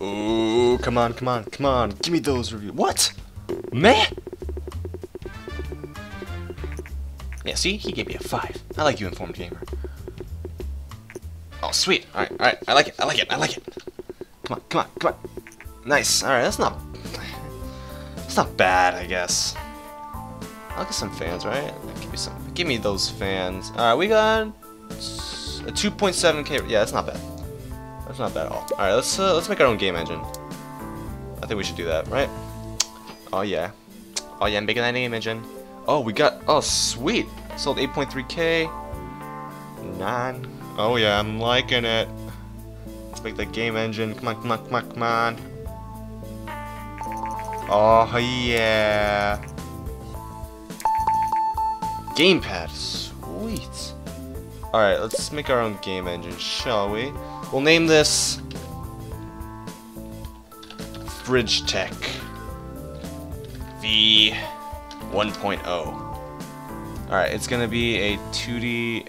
Ooh, come on, come on, come on. Give me those reviews. What? Man? Yeah, see? He gave me a 5. I like you, Informed Gamer. Oh, sweet. Alright, alright. I like it, I like it, I like it. Come on, come on, come on. Nice. Alright, that's not... It's not bad, I guess. I'll get some fans, right? Give me some. Give me those fans. Alright, we got a 2.7k. Yeah, that's not bad. That's not bad at all. All right, let's uh, let's make our own game engine. I think we should do that, right? Oh yeah. Oh yeah, I'm making that game engine. Oh, we got. Oh sweet. Sold 8.3k. Nine. Oh yeah, I'm liking it. Let's make that game engine. Come on, come on, come on, come on. Oh yeah. Gamepad, sweet. Alright, let's make our own game engine, shall we? We'll name this Fridge Tech V 1.0. Alright, it's gonna be a 2D.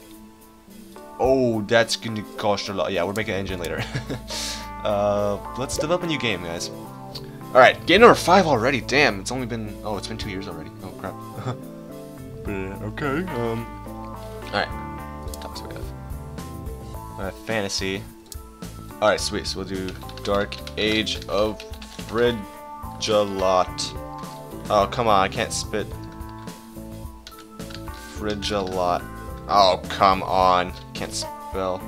Oh, that's gonna cost a lot. Yeah, we're making an engine later. uh, let's develop a new game, guys. Alright, game number 5 already. Damn, it's only been. Oh, it's been two years already. Oh, crap. okay, um. Alright. Talks we have. Uh, fantasy. Alright, sweet. So we'll do Dark Age of Frigalot. Oh, come on. I can't spit. Frigalot. Oh, come on. Can't spell.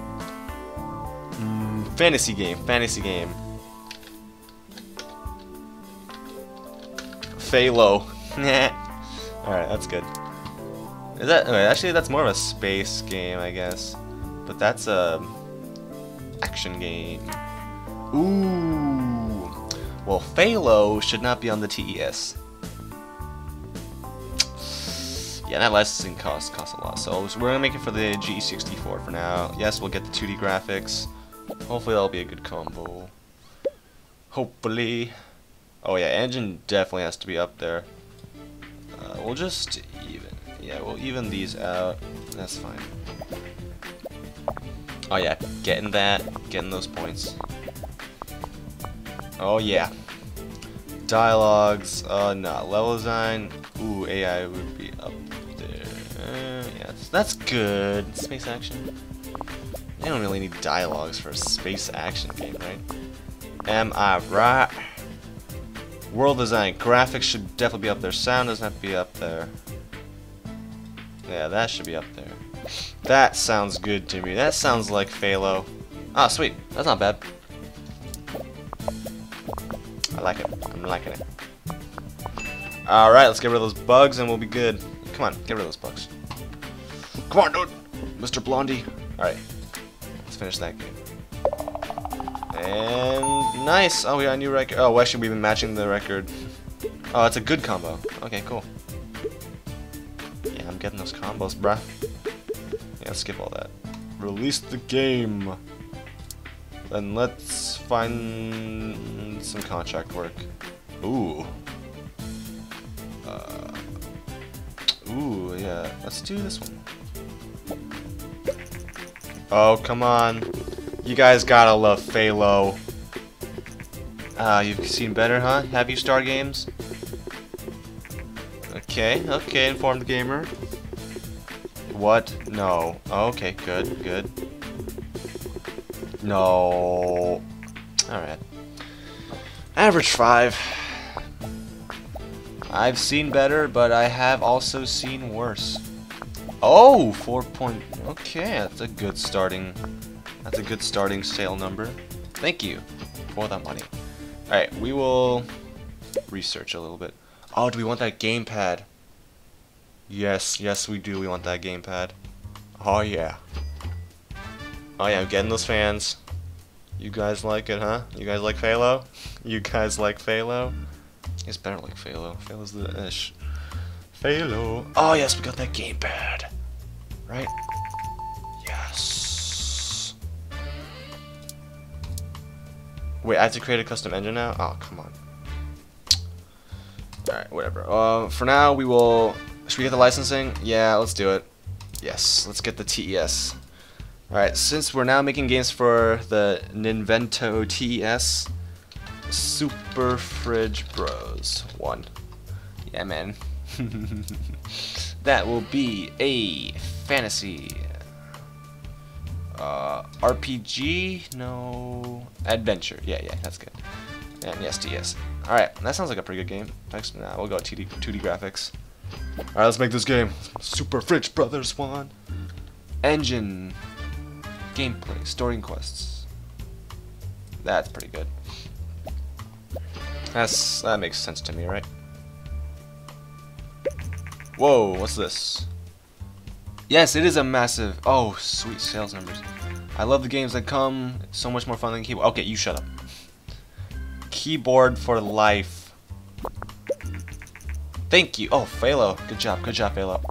Mm, fantasy game. Fantasy game. FALO. Alright, that's good. Is that actually that's more of a space game, I guess. But that's a action game. Ooh. Well, FALO should not be on the TES. Yeah, that licensing cost costs a lot. So we're gonna make it for the G64 for now. Yes, we'll get the 2D graphics. Hopefully that'll be a good combo. Hopefully. Oh yeah, engine definitely has to be up there. Uh, we'll just even. Yeah, we'll even these out. That's fine. Oh yeah, getting that, getting those points. Oh yeah. Dialogues, uh, no. Level design, ooh, AI would be up there. Uh, yes, that's good. Space action. They don't really need dialogues for a space action game, right? Am I right? World design, graphics should definitely be up there. Sound doesn't have to be up there. Yeah, that should be up there. That sounds good to me. That sounds like FALO. Ah, sweet. That's not bad. I like it. I'm liking it. Alright, let's get rid of those bugs and we'll be good. Come on, get rid of those bugs. Come on, dude! Mr. Blondie. Alright. Let's finish that game. And nice! Oh, we got a new record. Oh, actually, we've been matching the record. Oh, that's a good combo. Okay, cool. Yeah, I'm getting those combos, bruh. Yeah, skip all that. Release the game. Then let's find some contract work. Ooh. Uh, ooh, yeah. Let's do this one. Oh, come on. You guys gotta love FALO. Ah, uh, you've seen better, huh? Have you Star Games? Okay, okay, informed gamer. What? No. Okay, good, good. No. Alright. Average 5. I've seen better, but I have also seen worse. Oh, 4 point... Okay, that's a good starting... That's a good starting sale number. Thank you for that money. Alright, we will research a little bit. Oh, do we want that gamepad? Yes, yes we do. We want that gamepad. Oh yeah. Oh yeah, I'm getting those fans. You guys like it, huh? You guys like FALO? You guys like FALO? It's better like FALO. FALO's the ish. FALO. Oh yes, we got that gamepad. Right? Yes. Wait, I have to create a custom engine now? Oh, come on. Alright, whatever. Uh, for now, we will... Should we get the licensing? Yeah, let's do it. Yes, let's get the TES. Alright, since we're now making games for the Ninvento TES, Super Fridge Bros 1. Yeah, man. that will be a fantasy uh, RPG? No. Adventure. Yeah, yeah, that's good. And yes, DS. Alright, that sounds like a pretty good game. Next, nah, we'll go 2D, 2D graphics. Alright, let's make this game. Super Fridge Brothers 1. Engine. Gameplay. Story and quests. That's pretty good. That's That makes sense to me, right? Whoa, what's this? Yes, it is a massive... Oh, sweet sales numbers. I love the games that come. It's so much more fun than keyboard. Okay, you shut up. Keyboard for life. Thank you. Oh, FALO. Good job. Good job, FALO.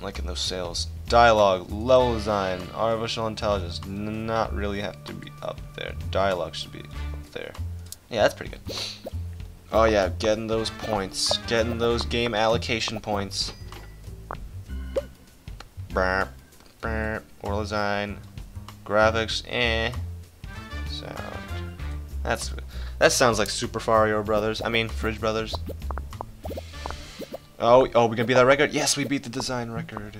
liking those sales. Dialogue, level design, artificial intelligence. Not really have to be up there. Dialogue should be up there. Yeah, that's pretty good. Oh yeah, getting those points. Getting those game allocation points. Burp, burp, world design, graphics, eh. Sound. That's that sounds like Super Fario Brothers. I mean, Fridge Brothers. Oh, oh, we gonna beat that record? Yes, we beat the design record.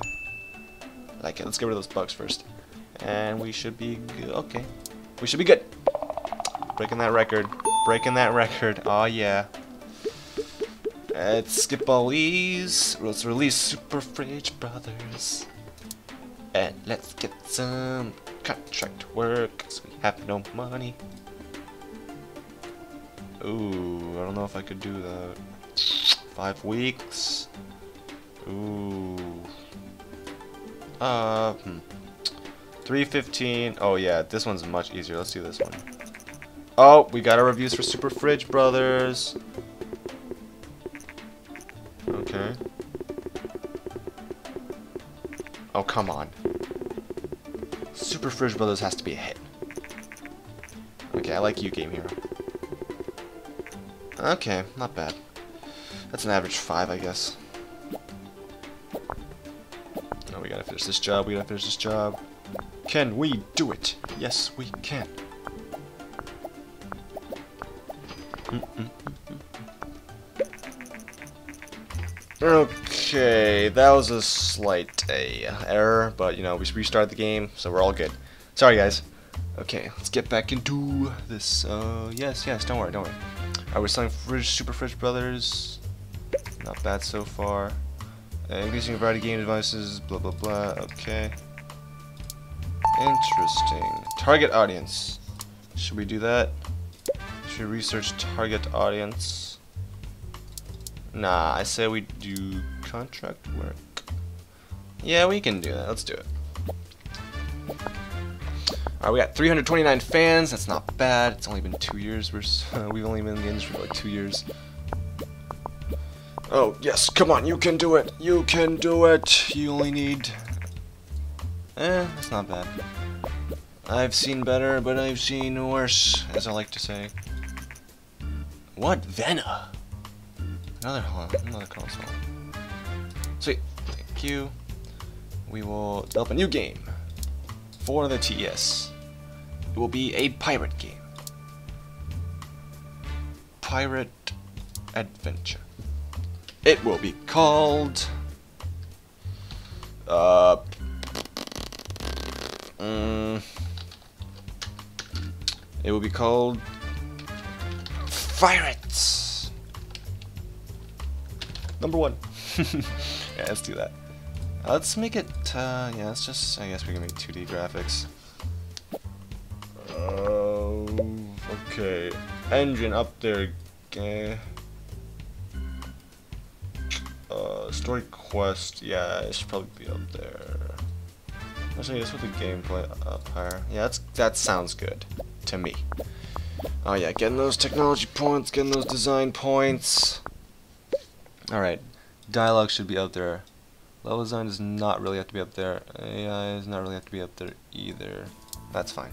Like, it. let's get rid of those bugs first, and we should be good. Okay, we should be good. Breaking that record. Breaking that record. Oh yeah. Let's skip all these. Let's release Super Fridge Brothers. And let's get some contract work. Cause we have no money. Ooh, I don't know if I could do that. Five weeks. Ooh. Uh, hmm. 315. Oh yeah, this one's much easier. Let's do this one. Oh, we got our reviews for Super Fridge Brothers. Okay. Oh, come on. Super Fridge Brothers has to be a hit. Okay, I like you, Game Hero. Okay, not bad. That's an average 5, I guess. Oh, we gotta finish this job, we gotta finish this job. Can we do it? Yes, we can. Okay, that was a slight a error, but you know, we restarted the game, so we're all good. Sorry guys. Okay, let's get back into this. Uh, yes, yes, don't worry, don't worry. Alright, we're selling Fridge, Super Fridge Brothers. Not bad so far. Uh, increasing variety of game devices, blah blah blah, okay. Interesting. Target audience. Should we do that? Should we research target audience? Nah, I say we do contract work. Yeah, we can do that. Let's do it. Alright, we got 329 fans. That's not bad. It's only been two years. We're, uh, we've only been in the industry for like two years. Oh, yes, come on, you can do it. You can do it. You only need... Eh, that's not bad. I've seen better, but I've seen worse, as I like to say. What? Vena? Another, another console. Sweet. Thank you. We will develop a new game for the TS. It will be a pirate game. Pirate Adventure. It will be called... Uh... Mm, it will be called Pirates. Number one. yeah, let's do that. Let's make it, uh, yeah, let's just, I guess we can make 2D graphics. Uh, okay. Engine up there. Okay. Uh, story quest, yeah, it should probably be up there. Actually, let's put the gameplay up higher. Yeah, that's, that sounds good to me. Oh yeah, getting those technology points, getting those design points. Alright, dialogue should be up there. Level design does not really have to be up there. AI does not really have to be up there either. That's fine.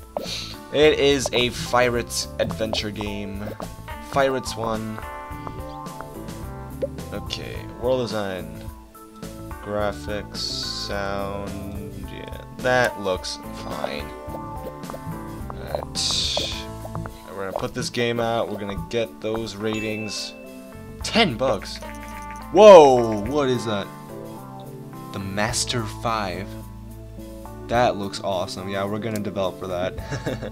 It is a Pirates adventure game. Pirates 1. Okay, world design. Graphics, sound, yeah, that looks fine. Alright. We're gonna put this game out. We're gonna get those ratings. 10 bucks. Whoa, what is that? The Master 5. That looks awesome. Yeah, we're gonna develop for that.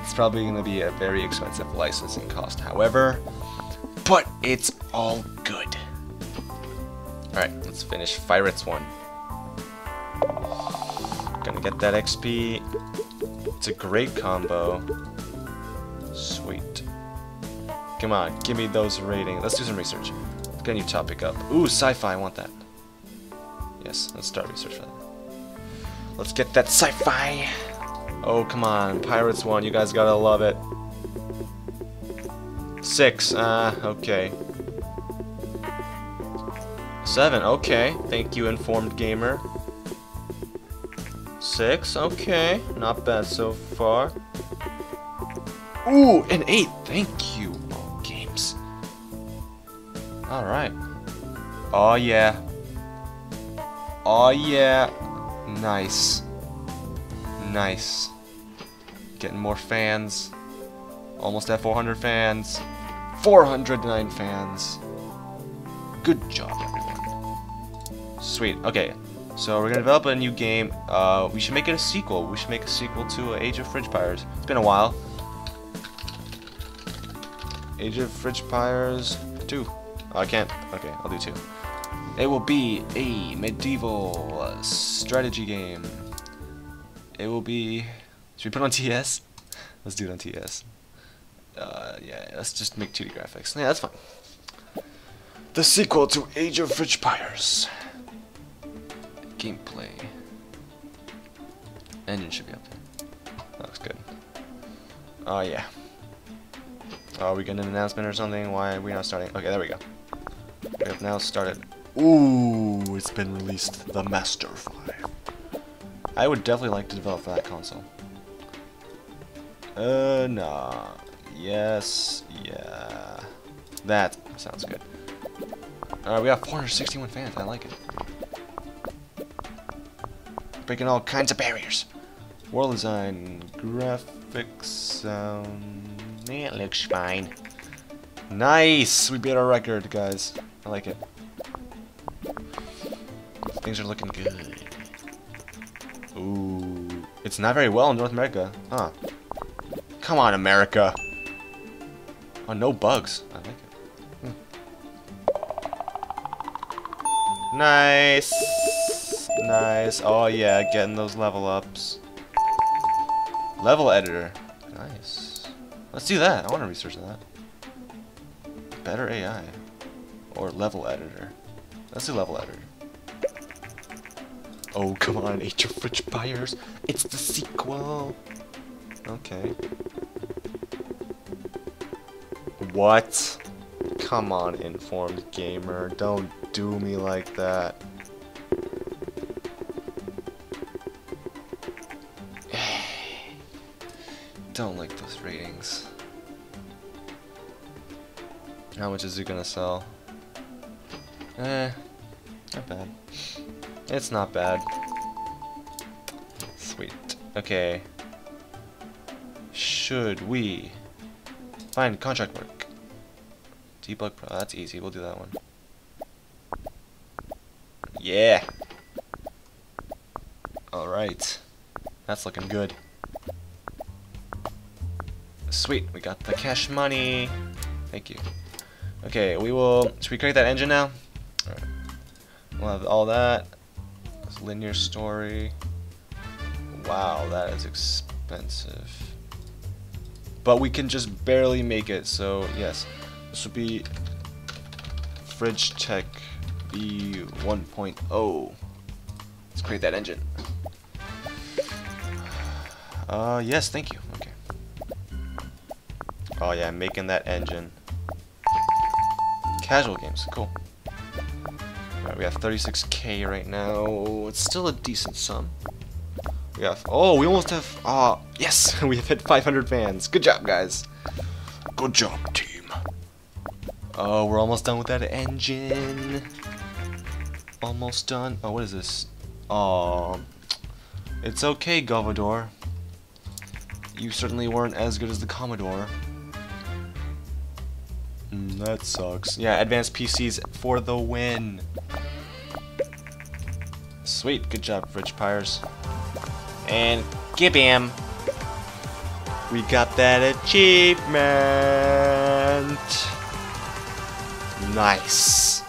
it's probably gonna be a very expensive licensing cost, however, but it's all good. Alright, let's finish Pirates 1. Gonna get that XP. It's a great combo. Sweet. Come on, give me those ratings. Let's do some research. Let's get a new topic up. Ooh, sci-fi, I want that. Yes, let's start research for that. Let's get that sci-fi. Oh, come on. Pirates 1, you guys gotta love it. Six, uh, okay. Seven, okay. Thank you, informed gamer. Six, okay. Not bad so far. Ooh, an eight. Thank you, games. Alright. Oh, yeah. Oh, yeah. Nice. Nice. Getting more fans. Almost at 400 fans. 409 fans. Good job, everyone. Sweet. Okay, so we're gonna develop a new game. Uh, we should make it a sequel. We should make a sequel to Age of Frigepires. It's been a while. Age of Frigepires 2. Oh, I can't. Okay, I'll do 2. It will be a medieval strategy game. It will be... Should we put on TS? Let's do it on TS. Uh, yeah, let's just make 2D graphics. Yeah, that's fine. The sequel to Age of Frigepires. Gameplay. Engine should be up there. That looks good. Oh, yeah. Are we getting an announcement or something? Why are we not starting? Okay, there we go. We have now started. Ooh, it's been released. The Master 5. I would definitely like to develop for that console. Uh, nah. Yes, yeah. That sounds good. Alright, we got 461 fans. I like it. Breaking all kinds of barriers. World design, graphics, sound. It looks fine. Nice! We beat our record, guys. I like it. Things are looking good. Ooh. It's not very well in North America. Huh. Come on, America. Oh, no bugs. I like it. Hmm. Nice. Nice. Oh, yeah, getting those level ups. Level editor. Nice. Let's do that. I want to research that. Better AI. Or level editor. Let's do level editor. Oh, come on, Age of Frigepires. It's the sequel. Okay. What? Come on, informed gamer. Don't do me like that. Don't like those ratings. How much is it gonna sell? Eh, not bad. It's not bad. Sweet. Okay. Should we find contract work? Debug Pro, that's easy, we'll do that one. Yeah! Alright. That's looking good. Sweet, we got the cash money. Thank you. Okay, we will... Should we create that engine now? Alright. We'll have all that. Linear story. Wow, that is expensive. But we can just barely make it, so yes. This would be Fridge Tech B 1.0. Let's create that engine. Uh, yes, thank you. Okay. Oh yeah, I'm making that engine. Casual games, cool. Right, we have 36k right now. It's still a decent sum. We have. Oh, we almost have. Ah, uh, yes, we have hit 500 fans. Good job, guys. Good job, team. Oh, we're almost done with that engine. Almost done. Oh, what is this? Oh, it's okay, Govodore. You certainly weren't as good as the Commodore. Mm, that sucks. Yeah, advanced PCs for the win. Sweet, good job, Rich Pyres. And him. We got that achievement. Nice.